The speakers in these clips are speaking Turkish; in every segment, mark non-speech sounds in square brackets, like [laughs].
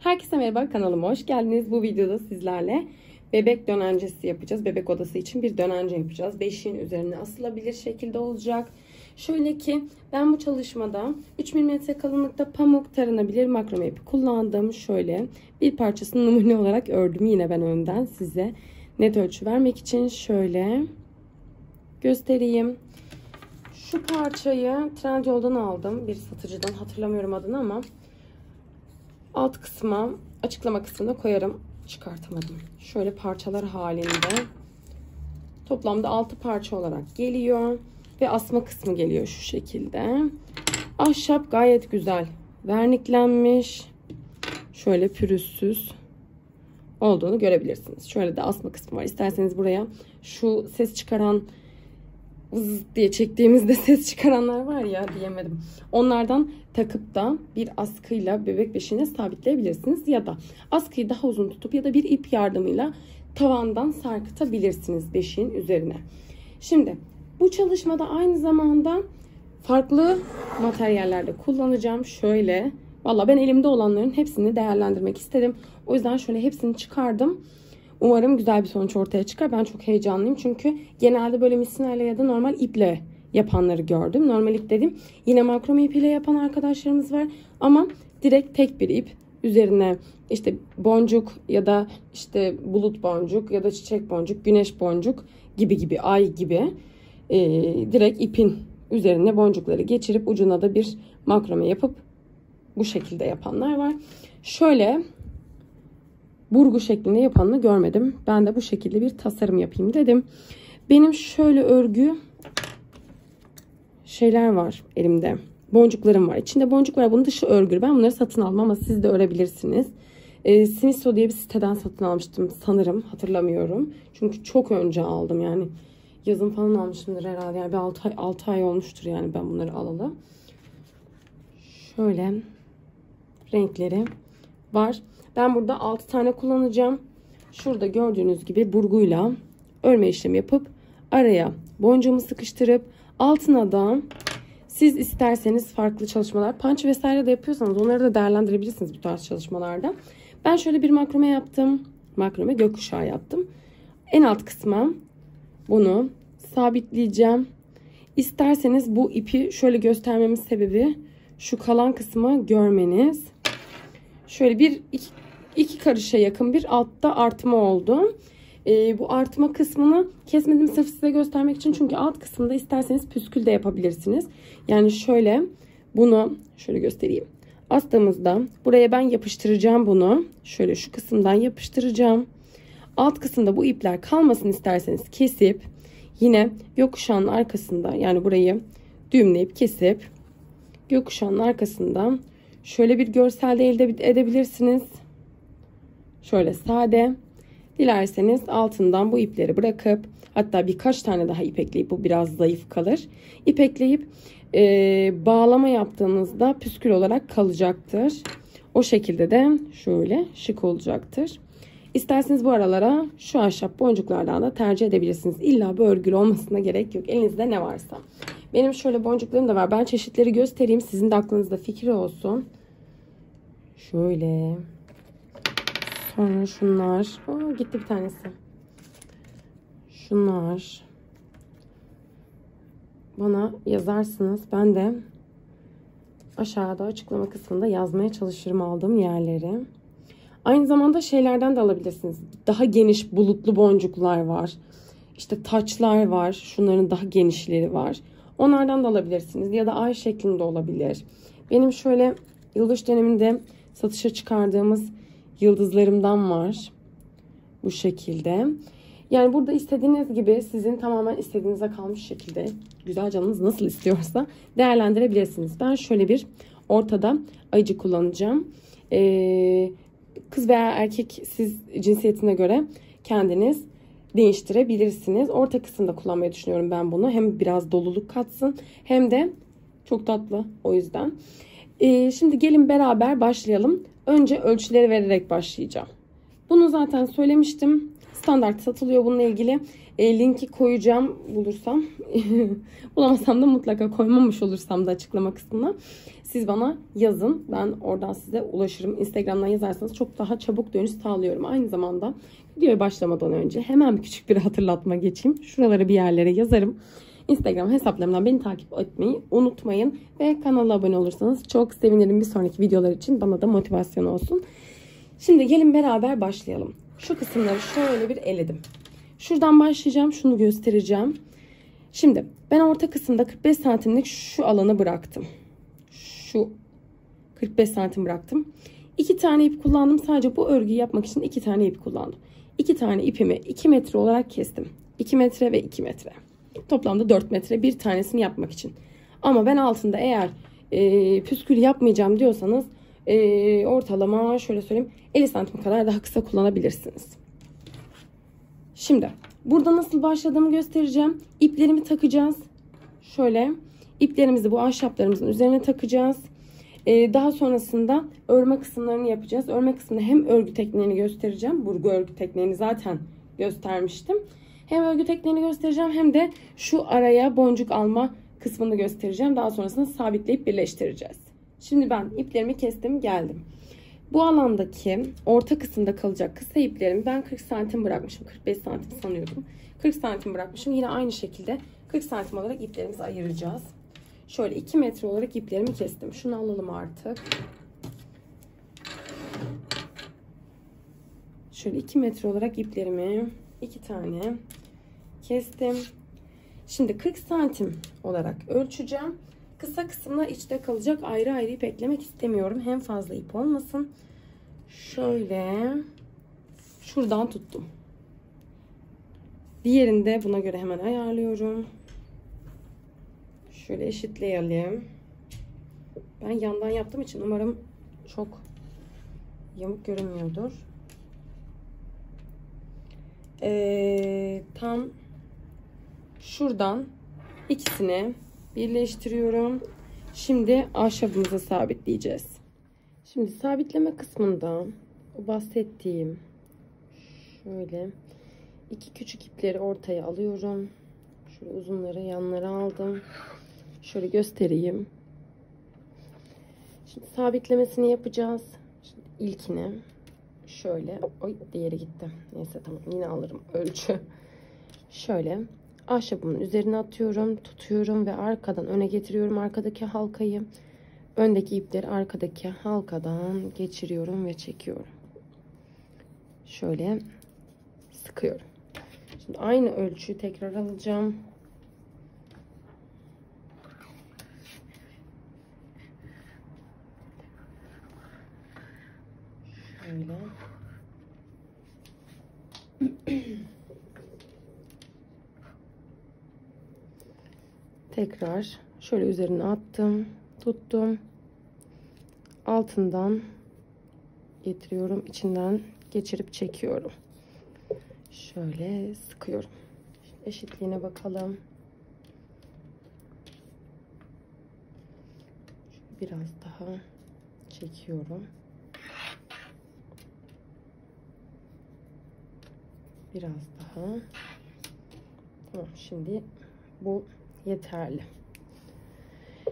Herkese merhaba kanalıma hoş geldiniz. Bu videoda sizlerle bebek dönencesi yapacağız. Bebek odası için bir dönence yapacağız. Beşiğin üzerine asılabilir şekilde olacak. Şöyle ki ben bu çalışmada 3 mm kalınlıkta pamuk taranabilir makrame ipi kullandım. Şöyle bir parçasını numune olarak ördüm. Yine ben önden size net ölçü vermek için şöyle göstereyim. Şu parçayı Trendyol'dan aldım. Bir satıcıdan hatırlamıyorum adını ama alt kısma açıklama kısmına koyarım. Çıkartamadım. Şöyle parçalar halinde. Toplamda 6 parça olarak geliyor. Ve asma kısmı geliyor şu şekilde. Ahşap gayet güzel. Verniklenmiş. Şöyle pürüzsüz olduğunu görebilirsiniz. Şöyle de asma kısmı var. İsterseniz buraya şu ses çıkaran vız diye çektiğimizde [laughs] ses çıkaranlar var ya diyemedim. Onlardan takıp da bir askıyla bebek beşiğine sabitleyebilirsiniz. Ya da askıyı daha uzun tutup ya da bir ip yardımıyla tavandan sarkıtabilirsiniz beşiğin üzerine. Şimdi bu çalışmada aynı zamanda farklı materyallerde kullanacağım. Şöyle valla ben elimde olanların hepsini değerlendirmek istedim. O yüzden şöyle hepsini çıkardım. Umarım güzel bir sonuç ortaya çıkar. Ben çok heyecanlıyım çünkü genelde böyle misinayla ya da normal iple yapanları gördüm. Normal ip dedim. Yine makrome ipiyle yapan arkadaşlarımız var. Ama direkt tek bir ip üzerine işte boncuk ya da işte bulut boncuk ya da çiçek boncuk, güneş boncuk gibi gibi ay gibi e, direkt ipin üzerine boncukları geçirip ucuna da bir makrome yapıp bu şekilde yapanlar var. Şöyle burgu şeklinde yapanını görmedim. Ben de bu şekilde bir tasarım yapayım dedim. Benim şöyle örgü şeyler var elimde. Boncuklarım var. İçinde boncuk var. Bunun dışı örgü. Ben bunları satın almam ama siz de örebilirsiniz. E, Simisto diye bir siteden satın almıştım sanırım. Hatırlamıyorum. Çünkü çok önce aldım yani. Yazın falan almışımdır herhalde. Yani bir 6 ay, 6 ay olmuştur yani ben bunları alalı. Şöyle renkleri var. Ben burada 6 tane kullanacağım. Şurada gördüğünüz gibi burguyla örme işlemi yapıp araya boncuğumu sıkıştırıp altına da siz isterseniz farklı çalışmalar, punch vesaire de yapıyorsanız onları da değerlendirebilirsiniz bu tarz çalışmalarda. Ben şöyle bir makrome yaptım. Makrome gökkuşağı yaptım. En alt kısma bunu sabitleyeceğim. İsterseniz bu ipi şöyle göstermemin sebebi şu kalan kısmı görmeniz. Şöyle bir iki, iki karışa yakın bir altta artma oldu. Ee, bu artma kısmını kesmedim sırf size göstermek için. Çünkü alt kısımda isterseniz püskül de yapabilirsiniz. Yani şöyle bunu şöyle göstereyim. Astığımızda buraya ben yapıştıracağım bunu. Şöyle şu kısımdan yapıştıracağım. Alt kısımda bu ipler kalmasın isterseniz kesip yine gökkuşağının arkasında yani burayı düğümleyip kesip gökkuşağının arkasından şöyle bir görselde elde edebilirsiniz. Şöyle sade. Dilerseniz altından bu ipleri bırakıp hatta birkaç tane daha ip ekleyip bu biraz zayıf kalır. İp ekleyip e, bağlama yaptığınızda püskül olarak kalacaktır. O şekilde de şöyle şık olacaktır. İsterseniz bu aralara şu ahşap boncuklardan da tercih edebilirsiniz. İlla bu örgülü olmasına gerek yok. Elinizde ne varsa. Benim şöyle boncuklarım da var. Ben çeşitleri göstereyim. Sizin de aklınızda fikri olsun. Şöyle. Sonra şunlar. Aa, gitti bir tanesi. Şunlar. Bana yazarsınız. Ben de aşağıda açıklama kısmında yazmaya çalışırım aldığım yerleri. Aynı zamanda şeylerden de alabilirsiniz. Daha geniş bulutlu boncuklar var. İşte taçlar var. Şunların daha genişleri var. Onlardan da alabilirsiniz. Ya da ay şeklinde olabilir. Benim şöyle yılbaşı döneminde satışa çıkardığımız yıldızlarımdan var. Bu şekilde. Yani burada istediğiniz gibi sizin tamamen istediğinize kalmış şekilde güzel canınız nasıl istiyorsa değerlendirebilirsiniz. Ben şöyle bir ortada ayıcı kullanacağım. Ee, kız veya erkek siz cinsiyetine göre kendiniz değiştirebilirsiniz. Orta kısımda kullanmayı düşünüyorum ben bunu. Hem biraz doluluk katsın hem de çok tatlı o yüzden. Ee, şimdi gelin beraber başlayalım. Önce ölçüleri vererek başlayacağım. Bunu zaten söylemiştim. Standart satılıyor bununla ilgili. E, linki koyacağım bulursam. [laughs] Bulamasam da mutlaka koymamış olursam da açıklama kısmına. Siz bana yazın. Ben oradan size ulaşırım. Instagram'dan yazarsanız çok daha çabuk dönüş sağlıyorum. Aynı zamanda videoya başlamadan önce hemen küçük bir hatırlatma geçeyim. Şuraları bir yerlere yazarım. Instagram hesaplarımdan beni takip etmeyi unutmayın. Ve kanala abone olursanız çok sevinirim bir sonraki videolar için. Bana da motivasyon olsun. Şimdi gelin beraber başlayalım. Şu kısımları şöyle bir eledim. Şuradan başlayacağım. Şunu göstereceğim. Şimdi ben orta kısımda 45 santimlik şu alanı bıraktım. Şu 45 santim bıraktım. İki tane ip kullandım. Sadece bu örgüyü yapmak için iki tane ip kullandım. İki tane ipimi 2 metre olarak kestim. 2 metre ve 2 metre. Toplamda 4 metre bir tanesini yapmak için. Ama ben altında eğer e, püskül yapmayacağım diyorsanız e, ortalama şöyle söyleyeyim 50 santim kadar daha kısa kullanabilirsiniz. Şimdi burada nasıl başladığımı göstereceğim. İplerimi takacağız. Şöyle iplerimizi bu ahşaplarımızın üzerine takacağız. Ee, daha sonrasında örme kısımlarını yapacağız. Örme kısmında hem örgü tekniğini göstereceğim. Burgu örgü tekniğini zaten göstermiştim. Hem örgü tekniğini göstereceğim hem de şu araya boncuk alma kısmını göstereceğim. Daha sonrasında sabitleyip birleştireceğiz. Şimdi ben iplerimi kestim geldim. Bu alandaki orta kısımda kalacak kısa iplerimi ben 40 santim bırakmışım. 45 santim sanıyordum. 40 santim bırakmışım. Yine aynı şekilde 40 santim olarak iplerimizi ayıracağız. Şöyle 2 metre olarak iplerimi kestim. Şunu alalım artık. Şöyle 2 metre olarak iplerimi iki tane kestim. Şimdi 40 santim olarak ölçeceğim. Kısa kısımlar içte kalacak. Ayrı ayrı ip eklemek istemiyorum. Hem fazla ip olmasın. Şöyle şuradan tuttum. Diğerini de buna göre hemen ayarlıyorum. Şöyle eşitleyelim. Ben yandan yaptığım için umarım çok yamuk görünmüyordur. Ee, tam şuradan ikisini birleştiriyorum. Şimdi ahşabımızı sabitleyeceğiz. Şimdi sabitleme kısmında bahsettiğim şöyle iki küçük ipleri ortaya alıyorum. Şöyle uzunları yanlara aldım. Şöyle göstereyim. Şimdi sabitlemesini yapacağız. Şimdi ilkini şöyle oy diğeri gitti. Neyse tamam yine alırım ölçü. Şöyle ahşabımın üzerine atıyorum, tutuyorum ve arkadan öne getiriyorum arkadaki halkayı. Öndeki ipleri arkadaki halkadan geçiriyorum ve çekiyorum. Şöyle sıkıyorum. Şimdi aynı ölçüyü tekrar alacağım. Şöyle. Tekrar şöyle üzerine attım. Tuttum. Altından getiriyorum. içinden geçirip çekiyorum. Şöyle sıkıyorum. Eşitliğine bakalım. Biraz daha çekiyorum. Biraz daha. Tamam şimdi bu yeterli.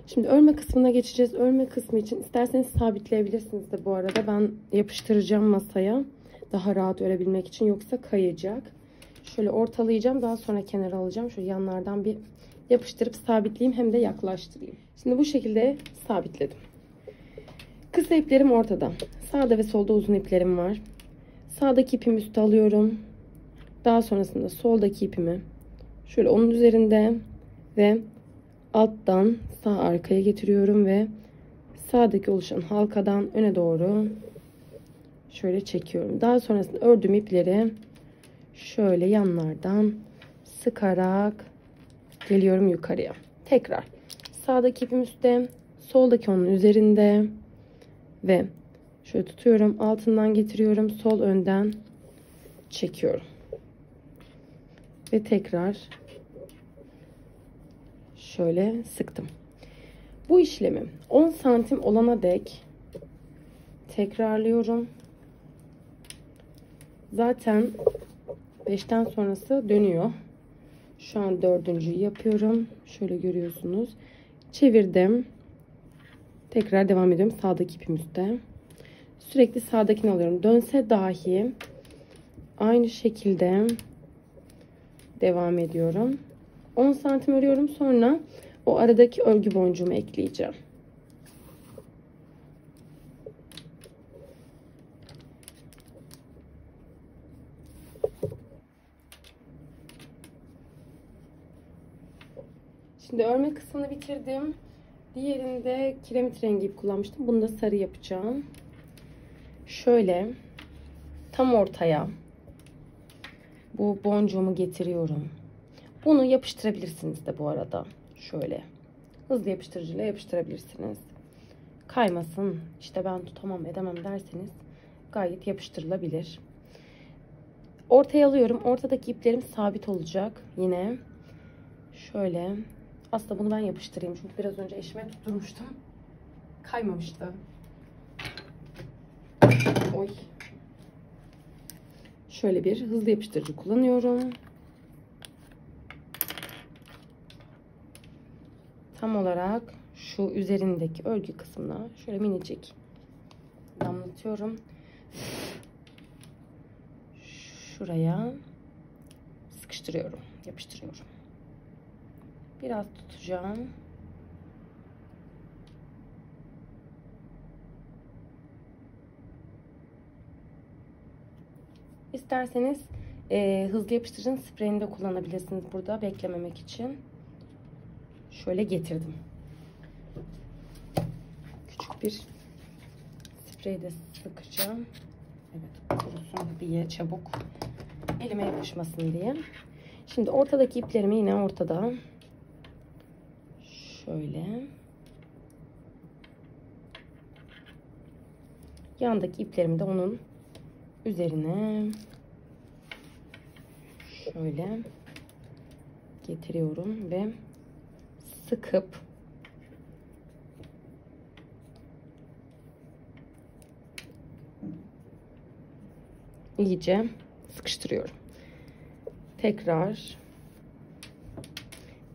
Şimdi örme kısmına geçeceğiz. Örme kısmı için isterseniz sabitleyebilirsiniz de bu arada. Ben yapıştıracağım masaya. Daha rahat örebilmek için. Yoksa kayacak. Şöyle ortalayacağım. Daha sonra kenara alacağım. Şöyle yanlardan bir yapıştırıp sabitleyeyim. Hem de yaklaştırayım. Şimdi bu şekilde sabitledim. Kısa iplerim ortada. Sağda ve solda uzun iplerim var. Sağdaki ipimi üste alıyorum. Daha sonrasında soldaki ipimi şöyle onun üzerinde ve alttan sağ arkaya getiriyorum ve sağdaki oluşan halkadan öne doğru şöyle çekiyorum. Daha sonrasında ördüğüm ipleri şöyle yanlardan sıkarak geliyorum yukarıya. Tekrar sağdaki ipim üstte, soldaki onun üzerinde ve şöyle tutuyorum. Altından getiriyorum. Sol önden çekiyorum. Ve tekrar şöyle sıktım. Bu işlemi 10 santim olana dek tekrarlıyorum. Zaten 5'ten sonrası dönüyor. Şu an dördüncüyü yapıyorum. Şöyle görüyorsunuz. Çevirdim. Tekrar devam ediyorum. Sağdaki ipim üstte. Sürekli sağdakini alıyorum. Dönse dahi aynı şekilde devam ediyorum. 10 santim örüyorum. Sonra o aradaki örgü boncuğumu ekleyeceğim. Şimdi örme kısmını bitirdim. Diğerinde kiremit rengi ip kullanmıştım. Bunu da sarı yapacağım. Şöyle tam ortaya bu boncuğumu getiriyorum. Bunu yapıştırabilirsiniz de bu arada. Şöyle hızlı yapıştırıcıyla yapıştırabilirsiniz. Kaymasın işte ben tutamam edemem derseniz gayet yapıştırılabilir. Ortaya alıyorum. Ortadaki iplerim sabit olacak. Yine şöyle aslında bunu ben yapıştırayım. Çünkü biraz önce eşime tutturmuştum. Kaymamıştı. Oy. Şöyle bir hızlı yapıştırıcı kullanıyorum. Tam olarak şu üzerindeki örgü kısmına şöyle minicik damlatıyorum. Şuraya sıkıştırıyorum, yapıştırıyorum. Biraz tutacağım. İsterseniz e, hızlı yapıştırıcının spreyini de kullanabilirsiniz burada beklememek için. Şöyle getirdim. Küçük bir sprey de sıkacağım. Evet kurusun diye çabuk elime yapışmasın diye. Şimdi ortadaki iplerimi yine ortada şöyle yandaki iplerimi de onun üzerine şöyle getiriyorum ve sıkıp iyice sıkıştırıyorum. Tekrar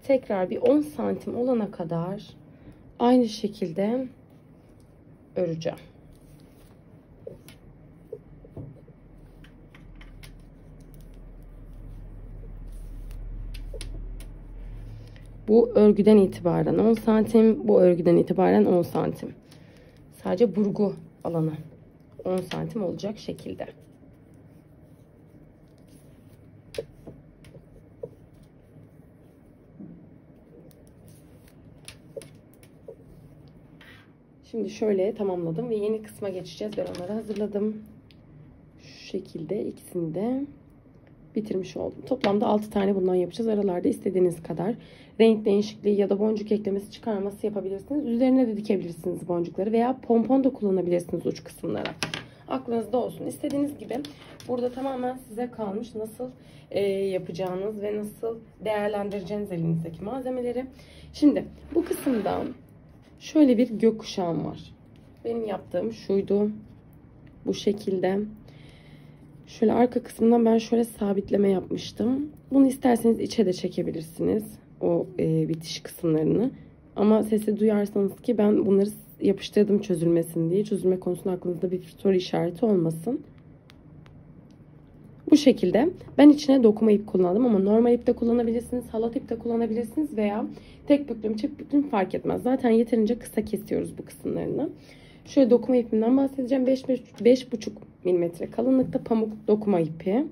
tekrar bir 10 santim olana kadar aynı şekilde öreceğim. Bu örgüden itibaren 10 santim, bu örgüden itibaren 10 santim. Sadece burgu alanı 10 santim olacak şekilde. Şimdi şöyle tamamladım ve yeni kısma geçeceğiz. Ben onları hazırladım. Şu şekilde ikisini de bitirmiş oldum. Toplamda 6 tane bundan yapacağız. Aralarda istediğiniz kadar renk değişikliği ya da boncuk eklemesi çıkarması yapabilirsiniz. Üzerine de dikebilirsiniz boncukları veya pompon da kullanabilirsiniz uç kısımlara. Aklınızda olsun. İstediğiniz gibi burada tamamen size kalmış nasıl e, yapacağınız ve nasıl değerlendireceğiniz elinizdeki malzemeleri. Şimdi bu kısımdan şöyle bir gökkuşağım var. Benim yaptığım şuydu. Bu şekilde. Şöyle arka kısmından ben şöyle sabitleme yapmıştım. Bunu isterseniz içe de çekebilirsiniz. O e, bitiş kısımlarını. Ama sesi duyarsanız ki ben bunları yapıştırdım çözülmesin diye. Çözülme konusunda aklınızda bir soru işareti olmasın. Bu şekilde ben içine dokuma ip kullandım ama normal ip de kullanabilirsiniz, halat ip de kullanabilirsiniz veya tek büklüm, çift büklüm fark etmez. Zaten yeterince kısa kesiyoruz bu kısımlarını. Şöyle dokuma ipimden bahsedeceğim. 5,5 mm kalınlıkta pamuk dokuma ipi.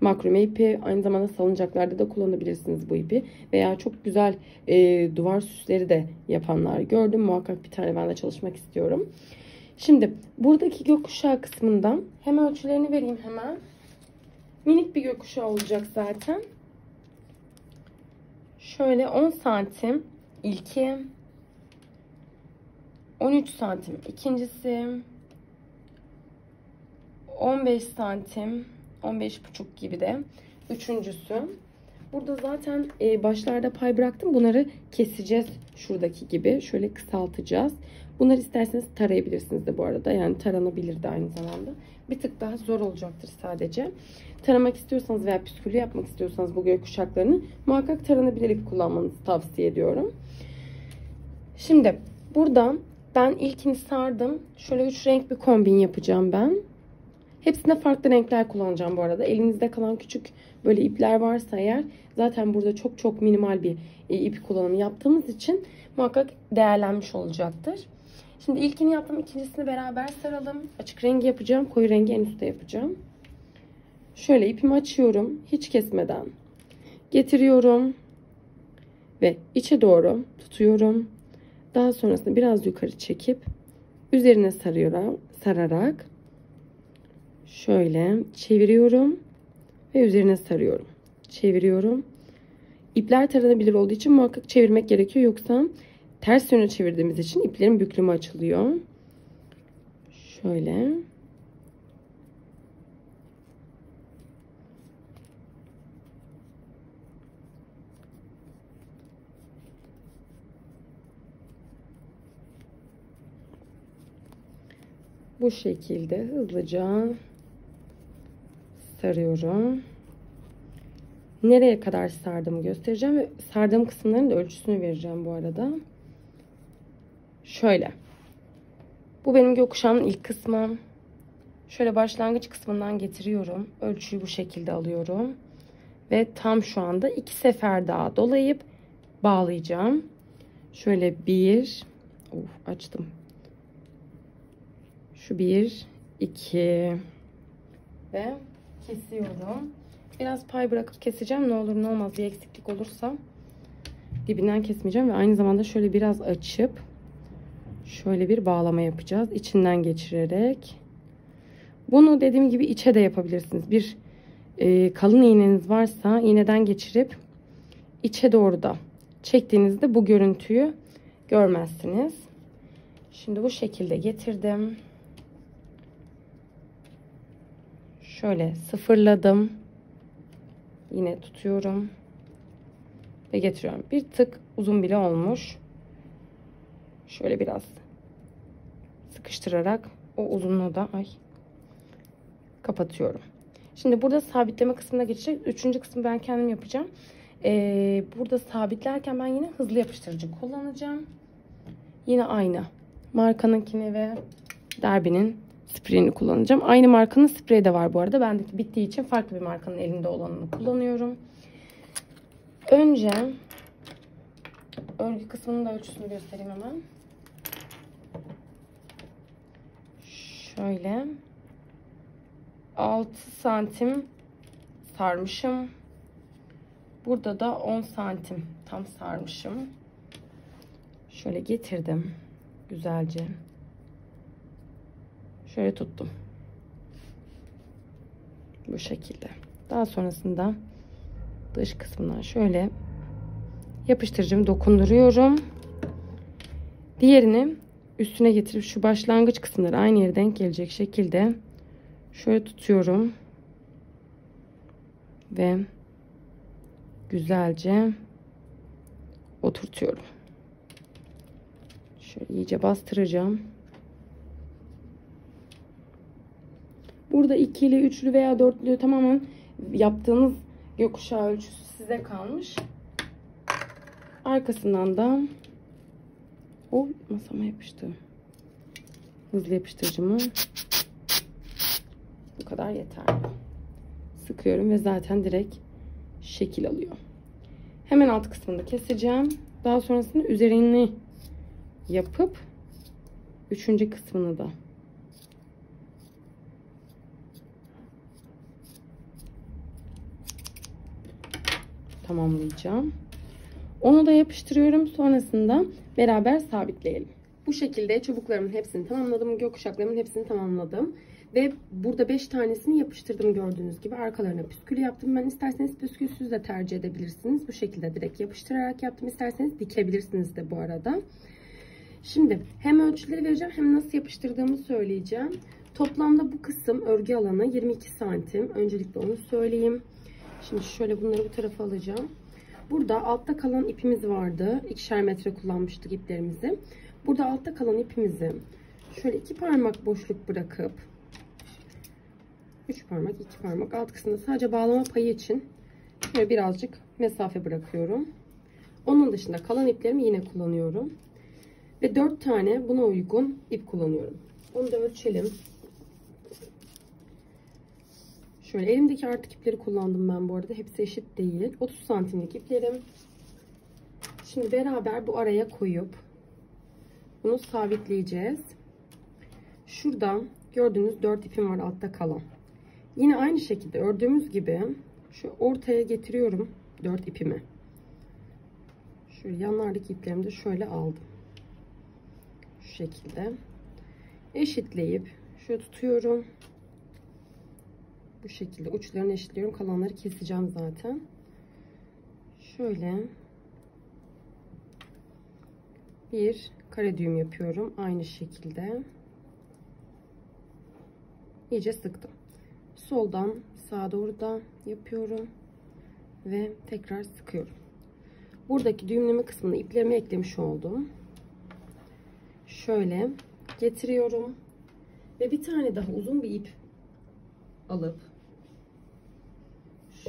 Makrome ipi aynı zamanda salıncaklarda da kullanabilirsiniz bu ipi. Veya çok güzel e, duvar süsleri de yapanlar gördüm. Muhakkak bir tane ben de çalışmak istiyorum. Şimdi buradaki gökkuşağı kısmından hem ölçülerini vereyim hemen. Minik bir gökkuşağı olacak zaten. Şöyle 10 santim ilki 13 santim ikincisi 15 santim 15 buçuk gibi de üçüncüsü Burada zaten e, başlarda pay bıraktım. Bunları keseceğiz şuradaki gibi. Şöyle kısaltacağız. Bunları isterseniz tarayabilirsiniz de bu arada. Yani taranabilir de aynı zamanda. Bir tık daha zor olacaktır sadece. Taramak istiyorsanız veya püskülü yapmak istiyorsanız bu gökkuşaklarını muhakkak taranabilir ip kullanmanızı tavsiye ediyorum. Şimdi buradan ben ilkini sardım. Şöyle üç renk bir kombin yapacağım ben. Hepsinde farklı renkler kullanacağım bu arada. Elinizde kalan küçük böyle ipler varsa eğer zaten burada çok çok minimal bir e, ip kullanımı yaptığımız için muhakkak değerlenmiş olacaktır. Şimdi ilkini yaptım. ikincisini beraber saralım. Açık rengi yapacağım. Koyu rengi en üstte yapacağım. Şöyle ipimi açıyorum. Hiç kesmeden. Getiriyorum. Ve içe doğru tutuyorum. Daha sonrasında biraz yukarı çekip üzerine sarıyorum, sararak şöyle çeviriyorum ve üzerine sarıyorum. Çeviriyorum. İpler taranabilir olduğu için muhakkak çevirmek gerekiyor. Yoksa ters yöne çevirdiğimiz için iplerin büklümü açılıyor. Şöyle. Bu şekilde hızlıca sarıyorum. Nereye kadar sardığımı göstereceğim ve sardığım kısımların da ölçüsünü vereceğim bu arada. Şöyle. Bu benim gökkuşağımın ilk kısmı. Şöyle başlangıç kısmından getiriyorum. Ölçüyü bu şekilde alıyorum. Ve tam şu anda iki sefer daha dolayıp bağlayacağım. Şöyle bir. Of açtım. Şu bir, iki ve kesiyorum. Biraz pay bırakıp keseceğim. Ne olur ne olmaz bir eksiklik olursa dibinden kesmeyeceğim ve aynı zamanda şöyle biraz açıp şöyle bir bağlama yapacağız. İçinden geçirerek. Bunu dediğim gibi içe de yapabilirsiniz. Bir e, kalın iğneniz varsa iğneden geçirip içe doğru da çektiğinizde bu görüntüyü görmezsiniz. Şimdi bu şekilde getirdim. Şöyle sıfırladım. Yine tutuyorum. Ve getiriyorum. Bir tık uzun bile olmuş. Şöyle biraz sıkıştırarak o uzunluğu da ay kapatıyorum. Şimdi burada sabitleme kısmına geçecek. Üçüncü kısmı ben kendim yapacağım. Ee, burada sabitlerken ben yine hızlı yapıştırıcı kullanacağım. Yine aynı markanınkini ve derbinin spreyini kullanacağım. Aynı markanın spreyi de var bu arada. Ben de bittiği için farklı bir markanın elinde olanını kullanıyorum. Önce örgü kısmının da ölçüsünü göstereyim hemen. Şöyle 6 santim sarmışım. Burada da 10 santim tam sarmışım. Şöyle getirdim güzelce. Şöyle tuttum. Bu şekilde. Daha sonrasında dış kısmından şöyle yapıştırıcımı dokunduruyorum. Diğerini üstüne getirip şu başlangıç kısımları aynı yere denk gelecek şekilde şöyle tutuyorum. Ve güzelce oturtuyorum. Şöyle iyice bastıracağım. Burada ikili, üçlü veya dörtlü tamamen yaptığınız gökkuşağı ölçüsü size kalmış. Arkasından da o masama yapıştı. Hızlı yapıştırıcımı bu kadar yeterli. Sıkıyorum ve zaten direkt şekil alıyor. Hemen alt kısmını keseceğim. Daha sonrasında üzerini yapıp üçüncü kısmını da tamamlayacağım. Onu da yapıştırıyorum. Sonrasında beraber sabitleyelim. Bu şekilde çubuklarımın hepsini tamamladım. Gökkuşaklarımın hepsini tamamladım. Ve burada 5 tanesini yapıştırdım gördüğünüz gibi. Arkalarına püskül yaptım. Ben isterseniz püskülsüz de tercih edebilirsiniz. Bu şekilde direkt yapıştırarak yaptım. İsterseniz dikebilirsiniz de bu arada. Şimdi hem ölçüleri vereceğim hem nasıl yapıştırdığımı söyleyeceğim. Toplamda bu kısım örgü alanı 22 santim. Öncelikle onu söyleyeyim. Şimdi şöyle bunları bu tarafa alacağım. Burada altta kalan ipimiz vardı. İkişer metre kullanmıştık iplerimizi. Burada altta kalan ipimizi şöyle iki parmak boşluk bırakıp üç parmak iki parmak alt kısmında sadece bağlama payı için şöyle birazcık mesafe bırakıyorum. Onun dışında kalan iplerimi yine kullanıyorum. Ve dört tane buna uygun ip kullanıyorum. Onu da ölçelim. Şöyle elimdeki artık ipleri kullandım ben bu arada. Hepsi eşit değil. 30 santimlik iplerim. Şimdi beraber bu araya koyup bunu sabitleyeceğiz. Şurada gördüğünüz 4 ipim var altta kalan. Yine aynı şekilde ördüğümüz gibi şu ortaya getiriyorum 4 ipimi. Şöyle yanlardaki iplerimi de şöyle aldım. Şu şekilde eşitleyip şöyle tutuyorum. Bu şekilde uçlarını eşitliyorum. Kalanları keseceğim zaten. Şöyle bir kare düğüm yapıyorum. Aynı şekilde iyice sıktım. Soldan sağa doğru da yapıyorum ve tekrar sıkıyorum. Buradaki düğümleme kısmını iplerime eklemiş oldum. Şöyle getiriyorum ve bir tane daha uzun bir ip alıp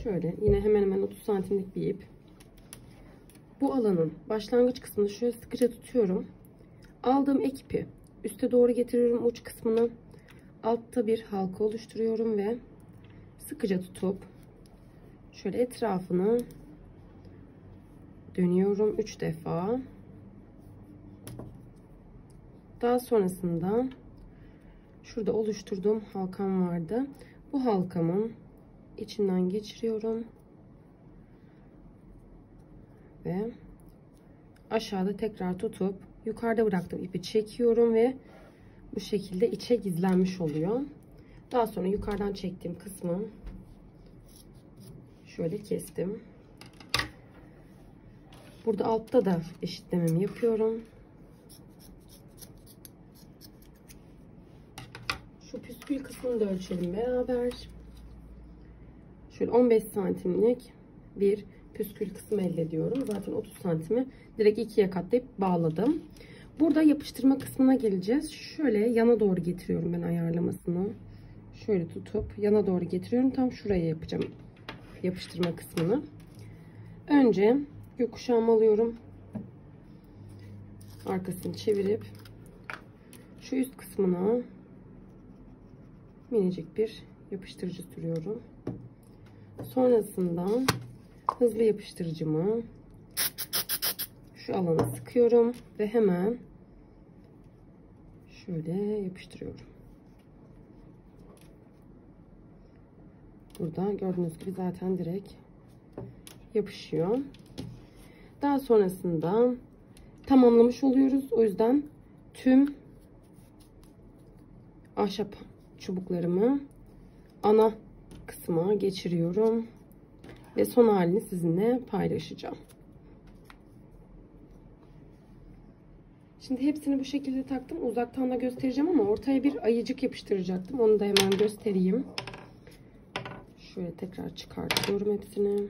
şöyle yine hemen hemen 30 santimlik bir ip bu alanın başlangıç kısmını şöyle sıkıca tutuyorum. Aldığım ek ipi üste doğru getiriyorum uç kısmını. Altta bir halka oluşturuyorum ve sıkıca tutup şöyle etrafını dönüyorum 3 defa. Daha sonrasında şurada oluşturduğum halkam vardı. Bu halkamın içinden geçiriyorum. Ve aşağıda tekrar tutup yukarıda bıraktığım ipi çekiyorum ve bu şekilde içe gizlenmiş oluyor. Daha sonra yukarıdan çektiğim kısmı şöyle kestim. Burada altta da eşitlememi yapıyorum. Şu püskül kısmını da ölçelim beraber. Şöyle 15 santimlik bir püskül kısmı elde ediyorum. Zaten 30 santimi direkt ikiye katlayıp bağladım. Burada yapıştırma kısmına geleceğiz. Şöyle yana doğru getiriyorum ben ayarlamasını. Şöyle tutup yana doğru getiriyorum. Tam şuraya yapacağım yapıştırma kısmını. Önce gökkuşağımı alıyorum. Arkasını çevirip şu üst kısmına minicik bir yapıştırıcı sürüyorum. Sonrasında hızlı yapıştırıcımı şu alana sıkıyorum ve hemen şöyle yapıştırıyorum. Burada gördüğünüz gibi zaten direkt yapışıyor. Daha sonrasında tamamlamış oluyoruz. O yüzden tüm ahşap çubuklarımı ana kısma geçiriyorum. Ve son halini sizinle paylaşacağım. Şimdi hepsini bu şekilde taktım. Uzaktan da göstereceğim ama ortaya bir ayıcık yapıştıracaktım. Onu da hemen göstereyim. Şöyle tekrar çıkartıyorum hepsini.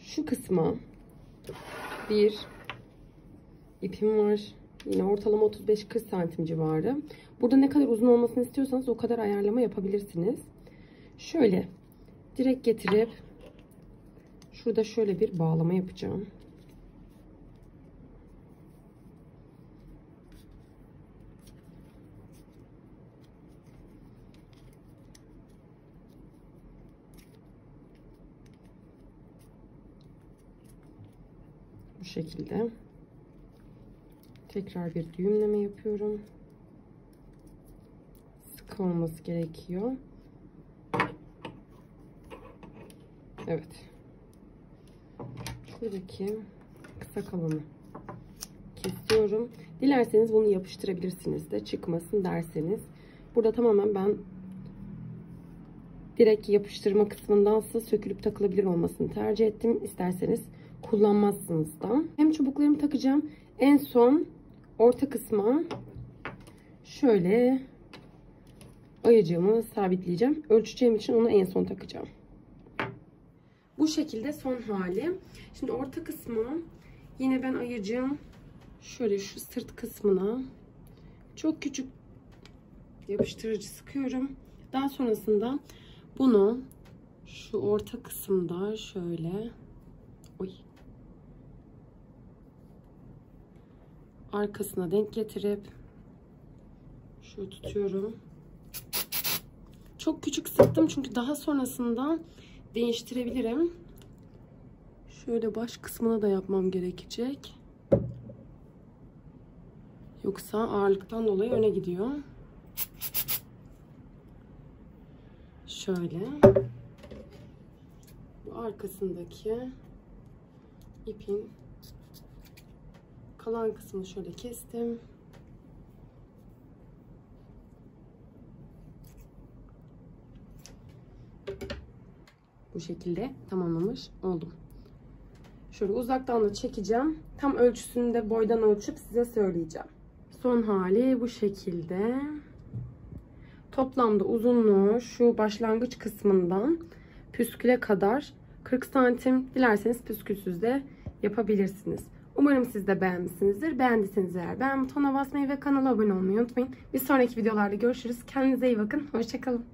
Şu kısma bir ipim var. Yine ortalama 35-40 santim civarı. Burada ne kadar uzun olmasını istiyorsanız o kadar ayarlama yapabilirsiniz. Şöyle direkt getirip şurada şöyle bir bağlama yapacağım. Bu şekilde. Tekrar bir düğümleme yapıyorum. Sıkı olması gerekiyor. Evet. Şuradaki kısa kalanı kesiyorum. Dilerseniz bunu yapıştırabilirsiniz de çıkmasın derseniz. Burada tamamen ben direkt yapıştırma kısmındansa sökülüp takılabilir olmasını tercih ettim. İsterseniz kullanmazsınız da. Hem çubuklarımı takacağım. En son orta kısma şöyle ayıcığımı sabitleyeceğim. Ölçeceğim için onu en son takacağım. Bu şekilde son hali. Şimdi orta kısmı yine ben ayıcığım şöyle şu sırt kısmına çok küçük yapıştırıcı sıkıyorum. Daha sonrasında bunu şu orta kısımda şöyle oy arkasına denk getirip şöyle tutuyorum. Çok küçük sıktım çünkü daha sonrasında değiştirebilirim. Şöyle baş kısmına da yapmam gerekecek. Yoksa ağırlıktan dolayı öne gidiyor. Şöyle. Bu arkasındaki ipin kalan kısmını şöyle kestim. Bu şekilde tamamlamış oldum. Şöyle uzaktan da çekeceğim. Tam ölçüsünü de boydan ölçüp size söyleyeceğim. Son hali bu şekilde. Toplamda uzunluğu şu başlangıç kısmından püsküle kadar 40 santim. Dilerseniz püskülsüz de yapabilirsiniz. Umarım siz de beğenmişsinizdir. Beğendiyseniz eğer beğen butonuna basmayı ve kanala abone olmayı unutmayın. Bir sonraki videolarda görüşürüz. Kendinize iyi bakın. Hoşçakalın.